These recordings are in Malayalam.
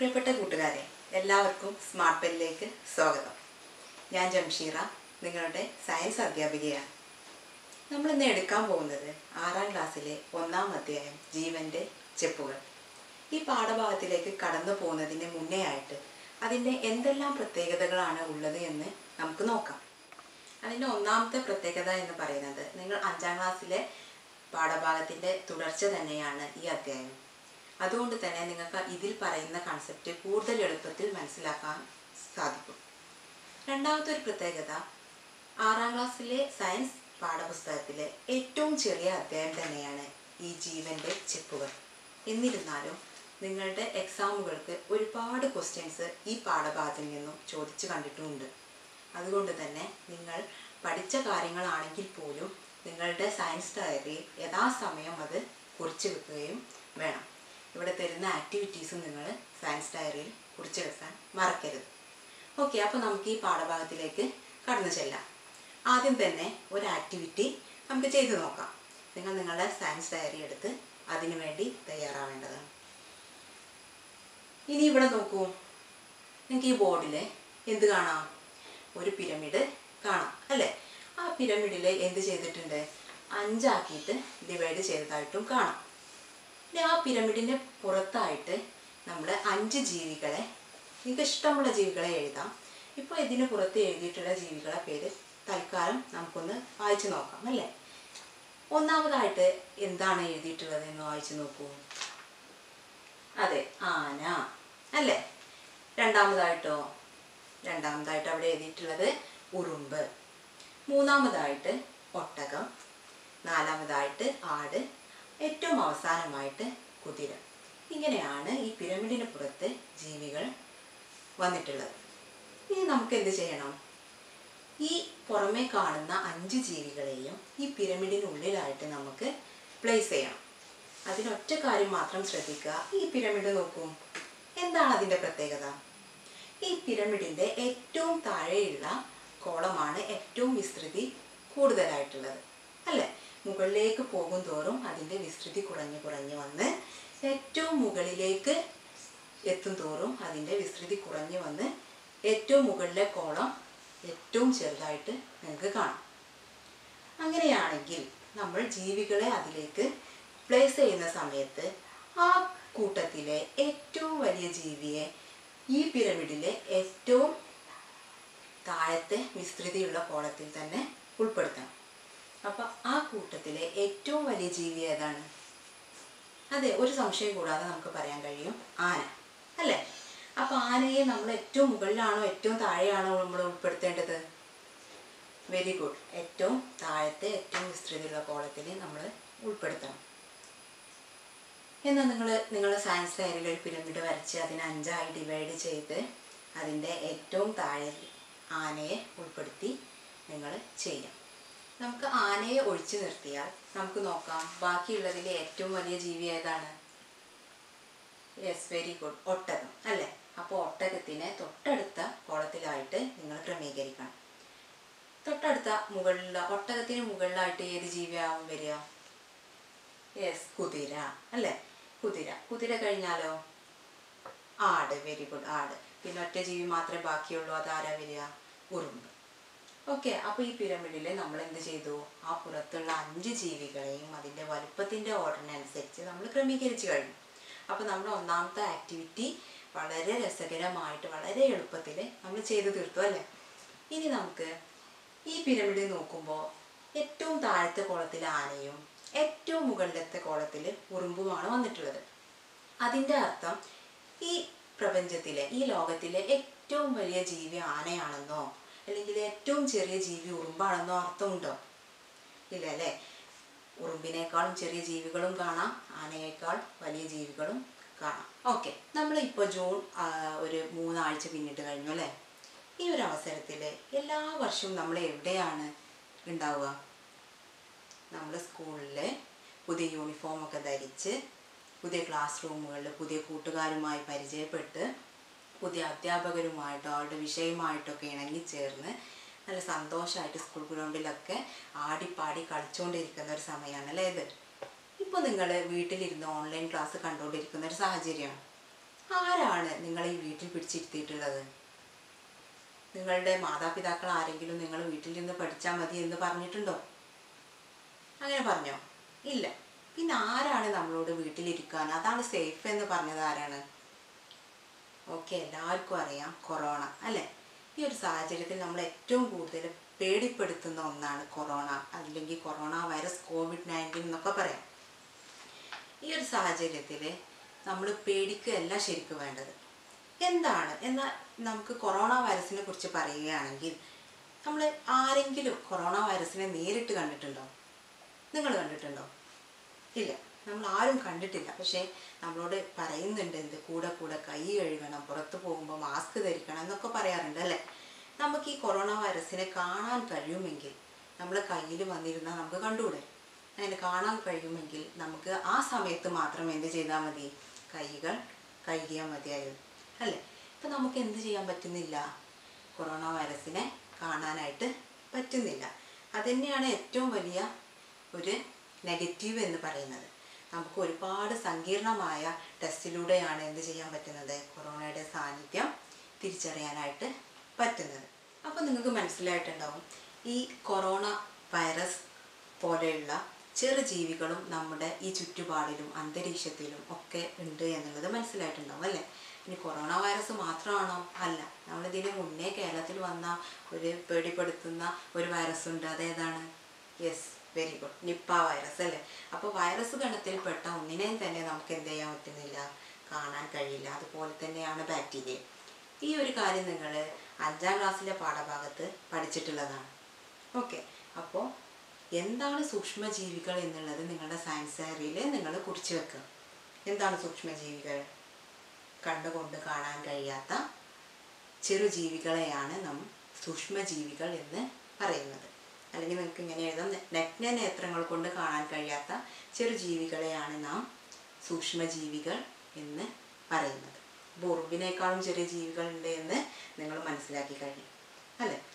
പ്രിയപ്പെട്ട കൂട്ടുകാരെ എല്ലാവർക്കും സ്മാർട്ട് പെല്ലിലേക്ക് സ്വാഗതം. ഞാൻ ജംഷീറ നിങ്ങളുടെ സയൻസ് അധ്യാപികയാണ്. നമ്മൾ ഇന്ന് എടുക്കാൻ പോകുന്നത് ആറാം ക്ലാസ്സിലെ ഒന്നാം അധ്യായം ജീവന്റെ ചെപ്പുകൾ. ഈ പാഠഭാഗത്തിലേക്ക് കടന്നു പോകുന്നതിന് മുന്നേ ആയിട്ട് അതിന്റെ എന്തെല്ലാം പ്രത്യേകതകളാണ് ഉള്ളത് എന്ന് നമുക്ക് നോക്കാം. അതിന്റെ ഒന്നാമത്തെ പ്രത്യേകത എന്ന് പറയുന്നത് നിങ്ങൾ അഞ്ചാം ക്ലാസ്സിലെ പാഠഭാഗത്തിന്റെ തുടർച്ച തന്നെയാണ് ഈ അധ്യായം. അതുകൊണ്ട് തന്നെ നിങ്ങൾക്ക് ഇതിൽ പറയുന്ന കൺസെപ്റ്റ് കൂടുതൽ എളുപ്പത്തിൽ മനസ്സിലാക്കാൻ സാധിക്കും. രണ്ടാമത്തെ ഒരു പ്രത്യേകത ആറാം ക്ലാസ്സിലെ സയൻസ് പാഠപുസ്തകത്തിലെ ഏറ്റവും ചെറിയ അധ്യായം തന്നെയാണ് ഈ ജീവന്റെ ചെപ്പുകൾ. എന്നിരുന്നാലും നിങ്ങളുടെ എക്സാമുകൾക്ക് ഒരുപാട് ക്വസ്റ്റ്യൻസ് ഈ പാഠഭാഗത്തിൽ നിന്നും ചോദിച്ചു കണ്ടിട്ടുമുണ്ട്. അതുകൊണ്ട് തന്നെ നിങ്ങൾ പഠിച്ച കാര്യങ്ങളാണെങ്കിൽ പോലും നിങ്ങളുടെ സയൻസ് ഡയറിയിൽ യഥാസമയം അത് കുറിച്ച് വെക്കുകയും വേണം. ഇവിടെ തരുന്ന ആക്ടിവിറ്റീസും നിങ്ങൾ സയൻസ് ഡയറിയിൽ കുറിച്ചെടുക്കാൻ മറക്കരുത്. ഓക്കെ അപ്പോൾ നമുക്ക് ഈ പാഠഭാഗത്തിലേക്ക് കടന്നു ചെല്ലാം. ആദ്യം തന്നെ ഒരു ആക്ടിവിറ്റി നമുക്ക് ചെയ്തു നോക്കാം. നിങ്ങൾ നിങ്ങളുടെ സയൻസ് ഡയറി എടുത്ത് അതിനു വേണ്ടി തയ്യാറാവേണ്ടതാണ്. ഇനി ഇവിടെ നോക്കൂ. നിങ്ങൾക്ക് ഈ ബോർഡിൽ എന്ത് കാണാം? ഒരു പിരമിഡ് കാണാം അല്ലേ? ആ പിരമിഡിൽ എന്ത് ചെയ്തിട്ടുണ്ട്? അഞ്ചാക്കിയിട്ട് ഡിവൈഡ് ചെയ്തതായിട്ടും കാണാം. ആ പിരമിഡിന്റെ പുറത്തായിട്ട് നമ്മൾ അഞ്ച് ജീവികളെ നിങ്ങൾക്ക് ഇഷ്ടമുള്ള ജീവികളെ എഴുതാം. ഇപ്പോൾ ഇതിന് പുറത്ത് എഴുതിയിട്ടുള്ള ജീവികളെ പേര് തൽക്കാലം നമുക്കൊന്ന് വായിച്ചു നോക്കാം അല്ലേ? ഒന്നാമതായിട്ട് എന്താണ് എഴുതിയിട്ടുള്ളത് എന്ന് വായിച്ചു നോക്കൂ. അതെ ആന അല്ലേ? രണ്ടാമതായിട്ടോ? രണ്ടാമതായിട്ട് അവിടെ എഴുതിയിട്ടുള്ളത് ഉറുമ്പ്. മൂന്നാമതായിട്ട് ഒട്ടകം. നാലാമതായിട്ട് ആട്. ഏറ്റവും അവസാനമായിട്ട് കുതിര. ഇങ്ങനെയാണ് ഈ പിരമിഡിന് പുറത്ത് ജീവികൾ വന്നിട്ടുള്ളത്. ഇനി നമുക്ക് എന്ത് ചെയ്യണം? ഈ പുറമേ കാണുന്ന അഞ്ച് ജീവികളെയും ഈ പിരമിഡിനുള്ളിലായിട്ട് നമുക്ക് പ്ലേസ് ചെയ്യണം. അതിനൊറ്റ കാര്യം മാത്രം ശ്രദ്ധിക്കുക. ഈ പിരമിഡ് നോക്കൂ. എന്താണ് അതിന്റെ പ്രത്യേകത? ഈ പിരമിഡിന്റെ ഏറ്റവും താഴെയുള്ള കോളമാണ് ഏറ്റവും വിസ്തൃതി കൂടുതലായിട്ടുള്ളത്. അല്ലേ? മുകളിലേക്ക് പോകും തോറും അതിന്റെ വിസ്തൃതി കുറഞ്ഞു കുറഞ്ഞു വന്ന് ഏറ്റവും മുകളിലേക്ക് എത്തും തോറും അതിന്റെ വിസ്തൃതി കുറഞ്ഞു വന്ന് ഏറ്റവും മുകളിലെ കോളം ഏറ്റവും ചെറുതായിട്ട് നിങ്ങൾക്ക് കാണാം. അങ്ങനെയാണെങ്കിൽ നമ്മൾ ജീവികളെ അതിലേക്ക് പ്ലേസ് ചെയ്യുന്ന സമയത്ത് ആ കൂട്ടത്തിലെ ഏറ്റവും വലിയ ജീവിയെ ഈ പിരമിഡിലെ ഏറ്റവും താഴത്തെ വിസ്തൃതിയുള്ള കോളത്തിൽ തന്നെ ഉൾപ്പെടുത്തണം. അപ്പം ആ കൂട്ടത്തിലെ ഏറ്റവും വലിയ ജീവി ഏതാണ്? അതെ ഒരു സംശയം കൂടാതെ നമുക്ക് പറയാൻ കഴിയും. ആന. അല്ലേ? അപ്പം ആനയെ നമ്മൾ ഏറ്റവും മുകളിലാണോ ഏറ്റവും താഴെയാണോ നമ്മൾ ഉൾപ്പെടുത്തേണ്ടത്? വെരി ഗുഡ് ഏറ്റവും താഴത്തെ ഏറ്റവും വിസ്തൃതിയുള്ള കോളത്തിൽ നമ്മൾ ഉൾപ്പെടുത്തണം. എന്നാൽ നിങ്ങൾ നിങ്ങളുടെ സയൻസ് ഡയറിയിൽ പിരമിഡ് വരച്ച് അതിനെ അഞ്ചായി ഡിവൈഡ് ചെയ്ത് അതിന്റെ ഏറ്റവും താഴെ ആനയെ ഉൾപ്പെടുത്തി നിങ്ങൾ ചെയ്യാം നമുക്ക് ആനയെ ഒഴിച്ചു നിർത്തിയാൽ നമുക്ക് നോക്കാം ബാക്കിയുള്ളതിൽ ഏറ്റവും വലിയ ജീവി ഏതാണ്? യെസ് വെരി ഗുഡ് ഒട്ടകം അല്ലേ? അപ്പോൾ ഒട്ടകത്തിനെ തൊട്ടടുത്ത കോളത്തിലായിട്ട് നിങ്ങൾ ക്രമീകരിക്കണം. തൊട്ടടുത്ത മുകളിലുള്ള ഒട്ടകത്തിന് മുകളിലായിട്ട് ഏത് ജീവിയാവും വരിക? യെസ് കുതിര അല്ലേ? കുതിര. കുതിര കഴിഞ്ഞാലോ? ആട് വെരി ഗുഡ് ആട്. പിന്നെ ഒറ്റ ജീവി മാത്രമേ ബാക്കിയുള്ളൂ അതാരാ വരിക? ഉറുമ്പ്. ഓക്കെ അപ്പോൾ ഈ പിരമിഡിൽ നമ്മൾ എന്ത് ചെയ്തു? ആ പുറത്തുള്ള അഞ്ച് ജീവികളെയും അതിന്റെ വലുപ്പത്തിന്റെ ഓർഡറിനനുസരിച്ച് നമ്മൾ ക്രമീകരിച്ചു കഴിഞ്ഞു. അപ്പോൾ നമ്മൾ ഒന്നാമത്തെ ആക്ടിവിറ്റി വളരെ രസകരമായിട്ട് വളരെ എളുപ്പത്തിൽ നമ്മൾ ചെയ്തു തീർത്തു അല്ലേ? ഇനി നമുക്ക് ഈ പിരമിഡ് നോക്കുമ്പോൾ ഏറ്റവും താഴത്തെ കോളത്തിൽ ആനയും ഏറ്റവും മുകളിലത്തെ കോളത്തിൽ ഉറുമ്പുമാണ് വന്നിട്ടുള്ളത്. അതിന്റെ അർത്ഥം ഈ പ്രപഞ്ചത്തിലെ ഈ ലോകത്തിലെ ഏറ്റവും വലിയ ജീവി ആനയാണെന്നോ അല്ലെങ്കിൽ ഏറ്റവും ചെറിയ ജീവി ഉറുമ്പാണെന്നോ അർത്ഥമുണ്ടോ? ഇല്ല അല്ലേ? ഉറുമ്പിനേക്കാളും ചെറിയ ജീവികളും കാണാം ആനയേക്കാൾ വലിയ ജീവികളും കാണാം. ഓക്കെ നമ്മൾ ഇപ്പോൾ ജൂൺ ഒരു മൂന്നാഴ്ച പിന്നിട്ട് കഴിഞ്ഞു അല്ലേ? ഈ ഒരു അവസരത്തിൽ എല്ലാ വർഷവും നമ്മൾ എവിടെയാണ് ഉണ്ടാവുക? നമ്മൾ സ്കൂളിൽ പുതിയ യൂണിഫോമൊക്കെ ധരിച്ച് പുതിയ ക്ലാസ് റൂമുകളിൽ പുതിയ കൂട്ടുകാരുമായി പരിചയപ്പെട്ട് പുതിയ അധ്യാപകരുമായിട്ടോ അവരുടെ വിഷയമായിട്ടൊക്കെ ഇണങ്ങിച്ചേർന്ന് നല്ല സന്തോഷമായിട്ട് സ്കൂൾ ഗ്രൗണ്ടിലൊക്കെ ആടിപ്പാടി കളിച്ചുകൊണ്ടിരിക്കുന്ന ഒരു സമയമാണല്ലേ ഇത്? ഇപ്പോൾ നിങ്ങൾ വീട്ടിലിരുന്ന് ഓൺലൈൻ ക്ലാസ് കണ്ടുകൊണ്ടിരിക്കുന്ന ഒരു സാഹചര്യമാണ് ആരാണ് നിങ്ങളെ ഈ വീട്ടിൽ പിടിച്ചിരുത്തിയിട്ടുള്ളത്? നിങ്ങളുടെ മാതാപിതാക്കൾ ആരെങ്കിലും നിങ്ങൾ വീട്ടിൽ നിന്ന് പഠിച്ചാൽ മതി എന്ന് പറഞ്ഞിട്ടുണ്ടോ? അങ്ങനെ പറഞ്ഞോ? ഇല്ല. പിന്നെ ആരാണ് നമ്മളോട് വീട്ടിലിരിക്കാൻ? അതാണ് സേഫ് എന്ന് പറഞ്ഞത് ആരാണ്? ഓക്കെ എല്ലാവർക്കും അറിയാം കൊറോണ അല്ലേ? ഈ ഒരു സാഹചര്യത്തിൽ നമ്മൾ ഏറ്റവും കൂടുതൽ പേടിപ്പെടുത്തുന്ന ഒന്നാണ് കൊറോണ അല്ലെങ്കിൽ കൊറോണ വൈറസ് കോവിഡ് നയന്റീൻ എന്നൊക്കെ പറയാം. ഈ ഒരു സാഹചര്യത്തിൽ നമ്മൾ പേടിക്കുകയല്ല ശരിക്കും വേണ്ടത്. എന്താണ്? എന്നാൽ നമുക്ക് കൊറോണ വൈറസിനെ കുറിച്ച് പറയുകയാണെങ്കിൽ നമ്മൾ ആരെങ്കിലും കൊറോണ വൈറസിനെ നേരിട്ട് കണ്ടിട്ടുണ്ടോ? നിങ്ങൾ കണ്ടിട്ടുണ്ടോ? ഇല്ല. നമ്മൾ ആരും കണ്ടിട്ടില്ല. പക്ഷേ നമ്മളോട് പറയുന്നുണ്ട് എന്ത്? കൂടെ കൂടെ കൈ കഴുകണം പുറത്ത് പോകുമ്പോൾ മാസ്ക് ധരിക്കണം എന്നൊക്കെ പറയാറുണ്ട് അല്ലേ? നമുക്ക് ഈ കൊറോണ വൈറസിനെ കാണാൻ കഴിയുമെങ്കിൽ നമ്മുടെ കയ്യിൽ വന്നിരുന്നാൽ നമുക്ക് കണ്ടുകൂടെ? അങ്ങനെ കാണാൻ കഴിയുമെങ്കിൽ നമുക്ക് ആ സമയത്ത് മാത്രം എന്ത് ചെയ്താൽ മതി? കൈകൾ കഴുകിയാൽ മതിയായിരുന്നു. അല്ലേ? ഇപ്പം നമുക്ക് എന്ത് ചെയ്യാൻ പറ്റുന്നില്ല? കൊറോണ വൈറസിനെ കാണാനായിട്ട് പറ്റുന്നില്ല. അതുതന്നെയാണ് ഏറ്റവും വലിയ ഒരു നെഗറ്റീവ് എന്ന് പറയുന്നത്. നമുക്ക് ഒരുപാട് സങ്കീർണമായ ടെസ്റ്റിലൂടെയാണ് എന്ത് ചെയ്യാൻ പറ്റുന്നത്? കൊറോണയുടെ സാന്നിധ്യം തിരിച്ചറിയാനായിട്ട് പറ്റുന്നത്. അപ്പോൾ നിങ്ങൾക്ക് മനസ്സിലായിട്ടുണ്ടാവും ഈ കൊറോണ വൈറസ് പോലെയുള്ള ചെറു ജീവികളും നമ്മുടെ ഈ ചുറ്റുപാടിലും അന്തരീക്ഷത്തിലും ഒക്കെ ഉണ്ട് എന്നുള്ളത് മനസ്സിലായിട്ടുണ്ടാവും അല്ലേ? ഇനി കൊറോണ വൈറസ് മാത്രമാണോ? അല്ല. നമ്മളിതിന് മുന്നേ കേരളത്തിൽ വന്ന ഒരു പേടിപ്പെടുത്തുന്ന ഒരു വൈറസ് ഉണ്ട്. അതേതാണ് yes. Very good Nipah virus അല്ലേ? അപ്പോൾ വൈറസ് ഗണത്തിൽപ്പെട്ട ഒന്നിനെയും തന്നെ നമുക്ക് എന്ത് ചെയ്യാൻ പറ്റുന്നില്ല? കാണാൻ കഴിയില്ല. അതുപോലെ തന്നെയാണ് ബാക്ടീരിയ ഈ ഒരു കാര്യം നിങ്ങൾ അഞ്ചാം ക്ലാസ്സിലെ പാഠഭാഗത്ത് പഠിച്ചിട്ടുള്ളതാണ്. ഓക്കെ അപ്പോൾ എന്താണ് സൂക്ഷ്മജീവികൾ എന്നുള്ളത് നിങ്ങളുടെ സയൻസ് ഏരിയയിൽ നിങ്ങൾ കുറിച്ച് വെക്കുക. എന്താണ് സൂക്ഷ്മജീവികൾ? കണ്ടുകൊണ്ട് കാണാൻ കഴിയാത്ത ചെറുജീവികളെയാണ് നാം സൂക്ഷ്മജീവികൾ എന്ന് പറയുന്നത്. അല്ലെങ്കിൽ നിങ്ങൾക്ക് ഇങ്ങനെ എഴുതാം നഗ്ന നേത്രങ്ങൾ കൊണ്ട് കാണാൻ കഴിയാത്ത ചെറുജീവികളെയാണ് നാം സൂക്ഷ്മജീവികൾ എന്ന് പറയുന്നത്. അപ്പോൾ ഉറുമ്പിനേക്കാളും ചെറിയ ജീവികളുണ്ട് എന്ന് നിങ്ങൾ മനസ്സിലാക്കി കഴിയും അല്ലേ?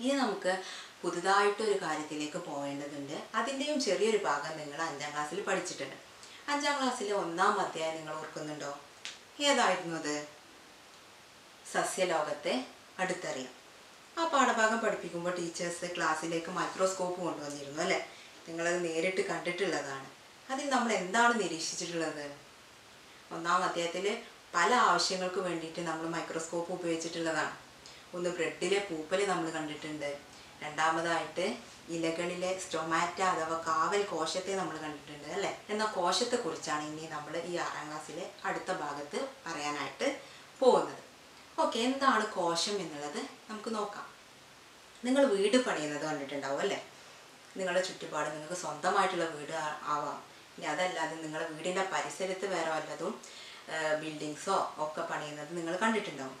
ഇനി നമുക്ക് പുതുതായിട്ടൊരു കാര്യത്തിലേക്ക് പോകേണ്ടതുണ്ട്. അതിന്റെയും ചെറിയൊരു ഭാഗം നിങ്ങൾ അഞ്ചാം ക്ലാസ്സിൽ പഠിച്ചിട്ടുണ്ട്. അഞ്ചാം ക്ലാസ്സിലെ ഒന്നാം അധ്യായം നിങ്ങൾ ഓർക്കുന്നുണ്ടോ? ഏതായിരുന്നു അത്? സസ്യലോകത്തെ അടുത്തറിയാം. ആ പാഠഭാഗം പഠിപ്പിക്കുമ്പോൾ ടീച്ചേഴ്സ് ക്ലാസ്സിലേക്ക് മൈക്രോസ്കോപ്പ് കൊണ്ടുവന്നിരുന്നു അല്ലേ? നിങ്ങളത് നേരിട്ട് കണ്ടിട്ടുള്ളതാണ്. അതിൽ നമ്മൾ എന്താണ് നിരീക്ഷിച്ചിട്ടുള്ളത്? ഒന്നാം അധ്യായത്തിൽ പല ആവശ്യങ്ങൾക്ക് വേണ്ടിയിട്ട് നമ്മൾ മൈക്രോസ്കോപ്പ് ഉപയോഗിച്ചിട്ടുള്ളതാണ്. ഒന്ന് ബ്രെഡിലെ പൂപ്പൽ നമ്മൾ കണ്ടിട്ടുണ്ട്. രണ്ടാമതായിട്ട് ഇലകളിലെ സ്റ്റൊമാറ്റ അഥവാ കാവൽ കോശത്തെ നമ്മൾ കണ്ടിട്ടുണ്ട് അല്ലേ? എന്നാൽ കോശത്തെക്കുറിച്ചാണ് ഇനി നമ്മൾ ഈ ആറാം ക്ലാസ്സിലെ അടുത്ത ഭാഗത്ത് പറയാനായിട്ട് പോകുന്നത്. ഓക്കെ എന്താണ് കോശം എന്നുള്ളത്? നമുക്ക് നോക്കാം. നിങ്ങൾ വീട് പണിയുന്നത് കണ്ടിട്ടുണ്ടാവും അല്ലേ? നിങ്ങളുടെ ചുറ്റുപാട് നിങ്ങൾക്ക് സ്വന്തമായിട്ടുള്ള വീട് ആവാം. ഇനി അതല്ലാതെ നിങ്ങളുടെ വീടിന്റെ പരിസരത്ത് വേറെ വല്ലതും ബിൽഡിങ്സോ ഒക്കെ പണിയുന്നത് നിങ്ങൾ കണ്ടിട്ടുണ്ടാവും.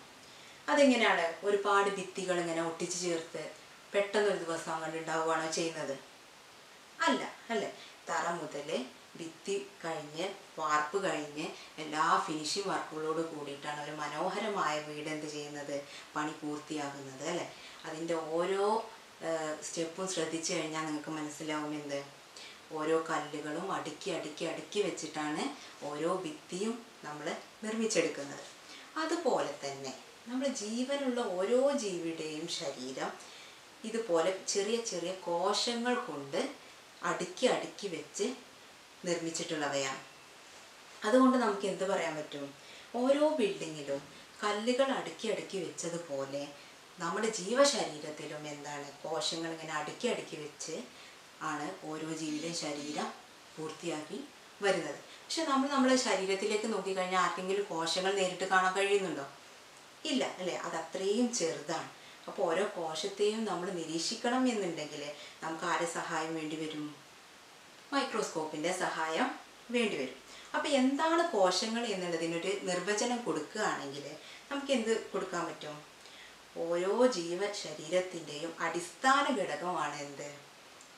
അതെങ്ങനെയാണ് ഒരുപാട് ഭിത്തികൾ ഇങ്ങനെ ഒട്ടിച്ച് ചേർത്ത് പെട്ടെന്ന് ഒരു ദിവസം അങ്ങോട്ട് ഉണ്ടാവുകയാണോ ചെയ്യുന്നത്? അല്ല അല്ലേ? തറ മുതൽ ഭിത്തി കഴിഞ്ഞ് വാർപ്പ് കഴിഞ്ഞ് എല്ലാ ഫിനിഷിംഗ് വർക്കുകളോട് കൂടിയിട്ടാണ് ഒരു മനോഹരമായ വീട് എന്ത് ചെയ്യുന്നത്? പണി പൂർത്തിയാകുന്നത് അല്ലേ? അതിന്റെ ഓരോ സ്റ്റെപ്പും ശ്രദ്ധിച്ചു കഴിഞ്ഞാൽ നിങ്ങൾക്ക് മനസ്സിലാവും എന്ത്? ഓരോ കല്ലുകളും അടുക്കി അടുക്കി അടുക്കി വെച്ചിട്ടാണ് ഓരോ ഭിത്തിയും നമ്മൾ നിർമ്മിച്ചെടുക്കുന്നത്. അതുപോലെ തന്നെ നമ്മുടെ ജീവനുള്ള ഓരോ ജീവിയുടെയും ശരീരം ഇതുപോലെ ചെറിയ ചെറിയ കോശങ്ങൾ കൊണ്ട് അടുക്കി അടുക്കി വെച്ച് നിർമ്മിച്ചിട്ടുള്ളവയാണ്. അതുകൊണ്ട് നമുക്ക് എന്ത് പറയാൻ പറ്റും? ഓരോ ബിൽഡിങ്ങിലും കല്ലുകൾ അടുക്കി അടുക്കി വെച്ചതുപോലെ നമ്മുടെ ജീവശരീരത്തിലും എന്താണ് കോശങ്ങൾ ഇങ്ങനെ അടുക്കി അടുക്കി വെച്ച് ആണ് ഓരോ ജീവിയുടെ ശരീരം പൂർത്തിയാക്കി വരുന്നത്. പക്ഷെ നമ്മൾ നമ്മുടെ ശരീരത്തിലേക്ക് നോക്കിക്കഴിഞ്ഞാൽ ആർക്കെങ്കിലും കോശങ്ങൾ നേരിട്ട് കാണാൻ കഴിയുന്നുണ്ടോ? ഇല്ല അല്ലേ? അത് അത്രയും ചെറുതാണ്. അപ്പോൾ ഓരോ കോശത്തെയും നമ്മൾ നിരീക്ഷിക്കണം എന്നുണ്ടെങ്കിൽ നമുക്ക് ആരെ സഹായം വേണ്ടി വരും? മൈക്രോസ്കോപ്പിന്റെ സഹായം വേണ്ടിവരും അപ്പോൾ എന്താണ് കോശങ്ങൾ എന്നുള്ളതിനൊരു നിർവചനം കൊടുക്കുകയാണെങ്കിൽ നമുക്ക് എന്ത് കൊടുക്കാൻ പറ്റും? ഓരോ ജീവ അടിസ്ഥാന ഘടകമാണ് എന്ത്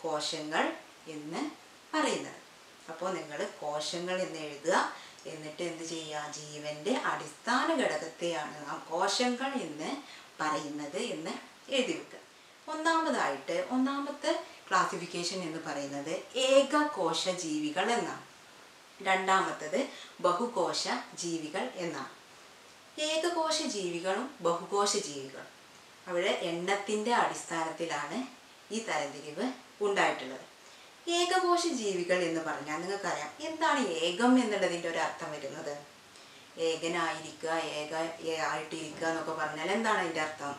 കോശങ്ങൾ എന്ന് പറയുന്നത്. അപ്പോൾ നിങ്ങൾ കോശങ്ങൾ എന്ന് എഴുതുക. എന്നിട്ട് എന്ത് ചെയ്യുക? ജീവന്റെ അടിസ്ഥാന ഘടകത്തെയാണ് നാം കോശങ്ങൾ എന്ന് പറയുന്നത് എന്ന് എഴുതി വെക്കുക. ഒന്നാമതായിട്ട് ഒന്നാമത്തെ ക്ലാസിഫിക്കേഷൻ എന്ന് പറയുന്നത് ഏകകോശ ജീവികൾ എന്നാണ്. രണ്ടാമത്തത് ബഹുകോശ ജീവികൾ എന്നാണ്. ഏകകോശ ജീവികളും ബഹുകോശ ജീവികളും അവിടെ എണ്ണത്തിന്റെ അടിസ്ഥാനത്തിലാണ് ഈ തരംതിരിവ് ഉണ്ടായിട്ടുള്ളത്. ഏകകോശ ജീവികൾ എന്ന് പറഞ്ഞാൽ നിങ്ങൾക്കറിയാം എന്താണ് ഏകം എന്നുള്ളതിന്റെ ഒരു അർത്ഥം വരുന്നത്? ഏകനായിരിക്കുക ഏക ആയിട്ടിരിക്കുക എന്നൊക്കെ പറഞ്ഞാൽ എന്താണ് അതിന്റെ അർത്ഥം?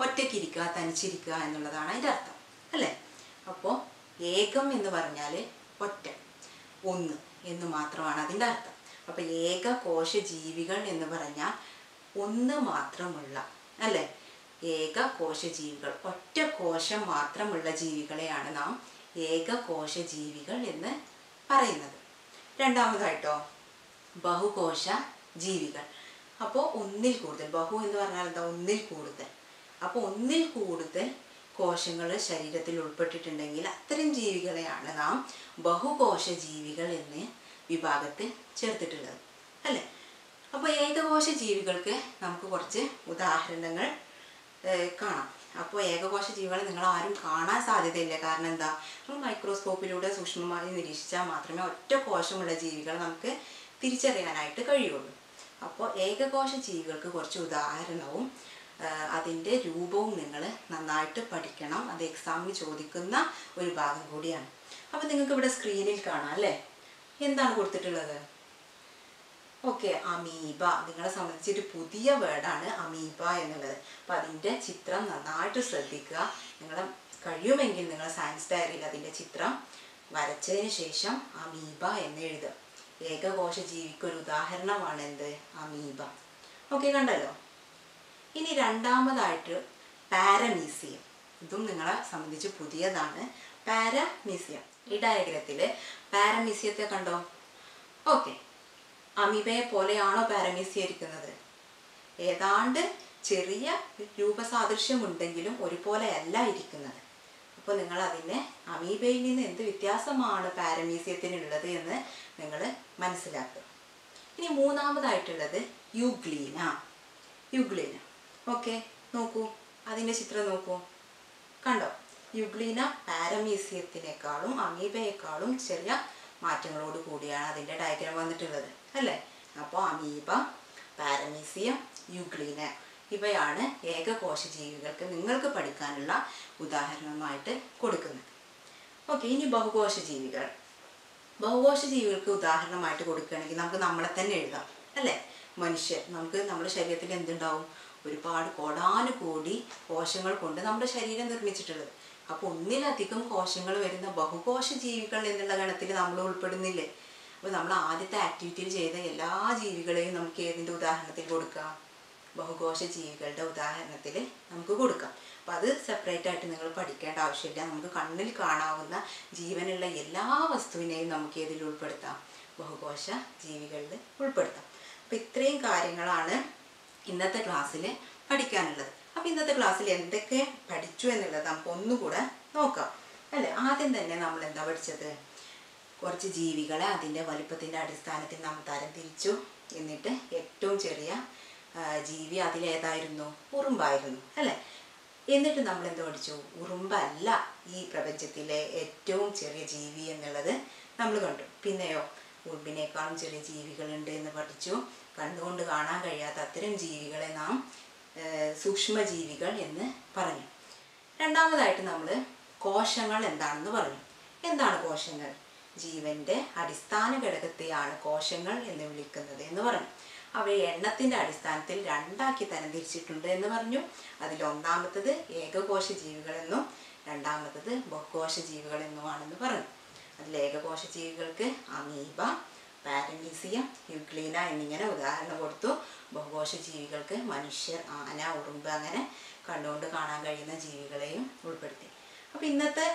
ഒറ്റയ്ക്കിരിക്കുക തനിച്ചിരിക്കുക എന്നുള്ളതാണ് അതിന്റെ അർത്ഥം അല്ലേ? അപ്പോൾ ഏകം എന്ന് പറഞ്ഞാൽ ഒറ്റ ഒന്ന് എന്ന് മാത്രമാണ് അതിന്റെ അർത്ഥം. അപ്പോൾ ഏകകോശ ജീവികൾ എന്ന് പറഞ്ഞാൽ ഒന്ന് മാത്രമുള്ള അല്ലേ? ഏകകോശ ജീവികൾ ഒറ്റ കോശം മാത്രമുള്ള ജീവികളെയാണ് നാം ഏകകോശ ജീവികൾ എന്ന് പറയുന്നത്. രണ്ടാമതായിട്ടോ ബഹുകോശ ജീവികൾ അപ്പോൾ ഒന്നിൽ കൂടുതൽ ബഹു എന്ന് പറഞ്ഞാൽ എന്താ? ഒന്നിൽ കൂടുതൽ. അപ്പോൾ ഒന്നിൽ കൂടുതൽ കോശങ്ങൾ ശരീരത്തിൽ ഉൾപ്പെട്ടിട്ടുണ്ടെങ്കിൽ അത്തരം ജീവികളെയാണ് നാം ബഹുകോശ ജീവികൾ എന്ന് വിഭാഗത്തിൽ ചേർത്തിട്ടുള്ളത്. അല്ലേ? അപ്പോൾ ഏകകോശ ജീവികൾക്ക് നമുക്ക് കുറച്ച് ഉദാഹരണങ്ങൾ കാണാം. അപ്പോൾ ഏകകോശ ജീവികളെ നിങ്ങൾ ആരും കാണാൻ സാധ്യതയില്ല. കാരണം എന്താ? നമ്മൾ മൈക്രോസ്കോപ്പിലൂടെ സൂക്ഷ്മമായി നിരീക്ഷിച്ചാൽ മാത്രമേ ഒറ്റ കോശമുള്ള ജീവികളെ നമുക്ക് തിരിച്ചറിയാനായിട്ട് കഴിയുള്ളൂ. അപ്പോൾ ഏകകോശ ജീവികൾക്ക് കുറച്ച് ഉദാഹരണവും അതിന്റെ രൂപവും നിങ്ങൾ നന്നായിട്ട് പഠിക്കണം. അത് എക്സാമിന് ചോദിക്കുന്ന ഒരു ഭാഗം കൂടിയാണ്. അപ്പോൾ നിങ്ങൾക്ക് ഇവിടെ സ്ക്രീനിൽ കാണാം അല്ലേ? എന്താണ് കൊടുത്തിട്ടുള്ളത്? ഓക്കെ അമീബ നിങ്ങളെ സംബന്ധിച്ചൊരു പുതിയ വേർഡാണ് അമീബ എന്നുള്ളത്. അപ്പം അതിന്റെ ചിത്രം നന്നായിട്ട് ശ്രദ്ധിക്കുക. നിങ്ങളെ കഴിയുമെങ്കിൽ നിങ്ങൾ സയൻസ് ഡയറിയിൽ അതിന്റെ ചിത്രം വരച്ചതിന് ശേഷം അമീബ എന്ന് എഴുതുക. ഏകകോശ ജീവിക്കൊരു ഉദാഹരണമാണ് എന്ത്? അമീബ ഓക്കെ കണ്ടല്ലോ? ഇനി രണ്ടാമതായിട്ട് പാരമീസിയം ഇതും നിങ്ങളെ സംബന്ധിച്ച് പുതിയതാണ്. പാരമീസിയം ഈ ഡയഗ്രത്തിൽ പാരമീസിയത്തെ കണ്ടോ? ഓക്കെ അമീബയെ പോലെയാണോ പാരമീസിയ ഇരിക്കുന്നത് ഏതാണ്ട് ചെറിയ രൂപസാദൃശ്യമുണ്ടെങ്കിലും ഒരുപോലെയല്ല ഇരിക്കുന്നത്. അപ്പോൾ നിങ്ങൾ അതിനെ അമീബയിൽ നിന്ന് എന്ത് വ്യത്യാസമാണ് പാരമീസിയത്തിനുള്ളത് എന്ന് നിങ്ങൾ മനസ്സിലാക്കുക. ഇനി മൂന്നാമതായിട്ടുള്ളത് യുഗ്ലീന. യുഗ്ലീന. ഓക്കെ നോക്കൂ. അതിന്റെ ചിത്രം നോക്കൂ. കണ്ടോ? യുഗ്ലീന പാരമീസിയത്തിനേക്കാളും അമീബയെക്കാളും ചെറിയ മാറ്റങ്ങളോട് കൂടിയാണ് അതിന്റെ ഡയഗ്രാം വന്നിട്ടുള്ളത് അല്ലേ? അപ്പോൾ അമീബ പാരമീസിയം യുഗ്ലീന ഇവയാണ് ഏകകോശ ജീവികൾക്ക് നിങ്ങൾക്ക് പഠിക്കാനുള്ള ഉദാഹരണമായിട്ട് കൊടുക്കുന്നത്. ഓക്കെ ഇനി ബഹുകോശ ജീവികൾ ബഹുകോശ ജീവികൾക്ക് ഉദാഹരണമായിട്ട് കൊടുക്കുകയാണെങ്കിൽ നമുക്ക് നമ്മളെ തന്നെ എഴുതാം അല്ലേ? മനുഷ്യർ നമുക്ക് നമ്മുടെ ശരീരത്തിൽ എന്തുണ്ടാവും? ഒരുപാട് കോടാനുകോടി കോശങ്ങൾ കൊണ്ട് നമ്മുടെ ശരീരം നിർമ്മിച്ചിട്ടുള്ളത്. അപ്പോൾ ഒന്നിലധികം കോശങ്ങൾ വരുന്ന ബഹുകോശ ജീവികൾ എന്നുള്ള ഗണത്തിൽ നമ്മൾ ഉൾപ്പെടുന്നില്ലേ? അപ്പോൾ നമ്മൾ ആദ്യത്തെ ആക്ടിവിറ്റിയിൽ ചെയ്ത എല്ലാ ജീവികളെയും നമുക്ക് ഏതിന്റെ ഉദാഹരണത്തിൽ കൊടുക്കാം? ബഹുകോശ ജീവികളുടെ ഉദാഹരണത്തിൽ നമുക്ക് കൊടുക്കാം. അപ്പോൾ അത് സെപ്പറേറ്റ് ആയിട്ട് നിങ്ങൾ പഠിക്കേണ്ട ആവശ്യമില്ല. നമുക്ക് കണ്ണിൽ കാണാവുന്ന ജീവനുള്ള എല്ലാ വസ്തുവിനെയും നമുക്ക് ഇതിൽ ഉൾപ്പെടുത്താം? ബഹുകോശ ജീവികളിൽ ഉൾപ്പെടുത്താം. അപ്പോൾ ഇത്രയും കാര്യങ്ങളാണ് ഇന്നത്തെ ക്ലാസ്സിൽ പഠിക്കാനുള്ളത്. അപ്പോൾ ഇന്നത്തെ ക്ലാസ്സിൽ എന്തൊക്കെ പഠിച്ചു എന്നുള്ളത് നമുക്ക് ഒന്നുകൂടെ നോക്കാം. അല്ലേ? ആദ്യം തന്നെ നമ്മൾ എന്താ പഠിച്ചത്? കുറച്ച് ജീവികളെ അതിന്റെ വലിപ്പത്തിന്റെ അടിസ്ഥാനത്തിൽ നാം തരം തിരിച്ചു. എന്നിട്ട് ഏറ്റവും ചെറിയ ജീവി അതിലേതായിരുന്നു? ഉറുമ്പായിരുന്നു. അല്ലേ? എന്നിട്ട് നമ്മൾ എന്ത് പഠിച്ചു? ഉറുമ്പല്ല ഈ പ്രപഞ്ചത്തിലെ ഏറ്റവും ചെറിയ ജീവി എന്നുള്ളത് നമ്മൾ കണ്ടു. പിന്നെയോ ഉറുമ്പിനേക്കാളും ചെറിയ ജീവികളുണ്ട് എന്ന് പഠിച്ചു. കണ്ടുകൊണ്ട് കാണാൻ കഴിയാത്ത അത്തരം ജീവികളെ നാം സൂക്ഷ്മജീവികൾ എന്ന് പറഞ്ഞു. രണ്ടാമതായിട്ട് നമ്മൾ കോശങ്ങൾ എന്താണെന്ന് പറഞ്ഞു. എന്താണ് കോശങ്ങൾ? ജീവന്റെ അടിസ്ഥാന ഘടകത്തെയാണ് കോശങ്ങൾ എന്ന് വിളിക്കുന്നത് എന്ന് പറഞ്ഞു. അവയെ എണ്ണത്തിന്റെ അടിസ്ഥാനത്തിൽ രണ്ടാക്കി തരംതിരിച്ചിട്ടുണ്ട് എന്ന് പറഞ്ഞു. അതിൽ ഒന്നാമത്തത് ഏകകോശ ജീവികളെന്നും രണ്ടാമത്തത് ബഹുകോശ ജീവികളെന്നുമാണെന്ന് പറഞ്ഞു. അതിൽ ഏകകോശ ജീവികൾക്ക് അമീബ പാരമീസിയം യുഗ്ലീന എന്നിങ്ങനെ ഉദാഹരണം കൊടുത്തു. ബഹുകോശ ജീവികൾക്ക് മനുഷ്യർ ആന ഉറുമ്പ് അങ്ങനെ കണ്ടുകൊണ്ട് കാണാൻ കഴിയുന്ന ജീവികളെയും ഉൾപ്പെടുത്തി. അപ്പോൾ ഇന്നത്തെ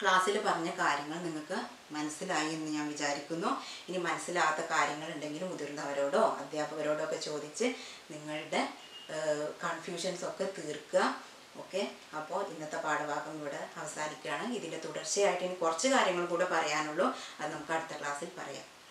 ക്ലാസ്സിൽ പറഞ്ഞ കാര്യങ്ങൾ നിങ്ങൾക്ക് മനസ്സിലായി എന്ന് ഞാൻ വിചാരിക്കുന്നു. ഇനി മനസ്സിലാത്ത കാര്യങ്ങൾ ഉണ്ടെങ്കിൽ മുതിർന്നവരോടോ അധ്യാപകരോടോ ഒക്കെ ചോദിച്ച് നിങ്ങളുടെ കൺഫ്യൂഷൻസ് ഒക്കെ തീർക്കുക. ഓക്കെ? അപ്പോൾ ഇന്നത്തെ പാഠഭാഗം ഇവിടെ അവസാനിക്കുകയാണ്. ഇതിന്റെ തുടർച്ചയായിട്ട് ഇനി കുറച്ച് കാര്യങ്ങൾ കൂടെ പറയാനുള്ളൂ. അത് നമുക്ക് അടുത്ത ക്ലാസ്സിൽ പറയാം.